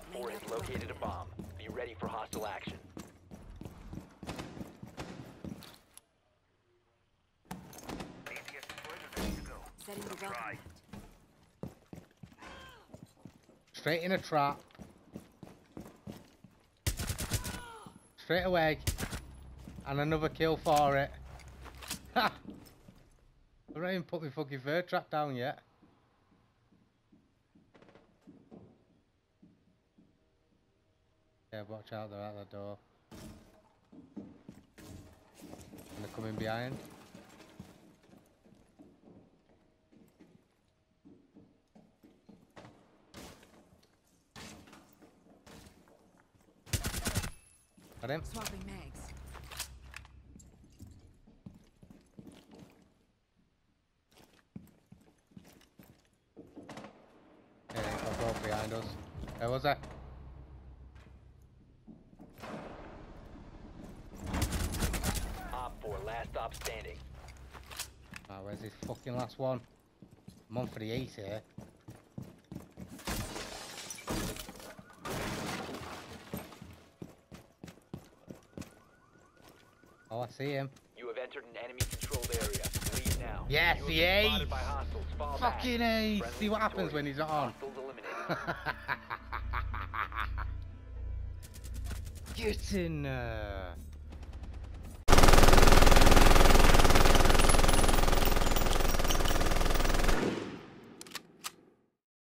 Op 4 has located a bomb. Be ready for hostile action. Setting the welcome. Straight in a trap. Straight away. And another kill for it. Ha! I haven't even put my fucking fur trap down yet. Yeah, watch out, they're at the door. And they're coming behind. Got him. Swapping mags. Yeah, got behind us. There was that. Op 4, last stop standing. Ah, where's this fucking last one? I'm on for the ace here. Oh, I see him. You have entered an enemy controlled area. Leave now. Yes, the ace! spotted by hostiles. Fall back. Fucking ace! Friendly See what happens when he's not on. Get in there.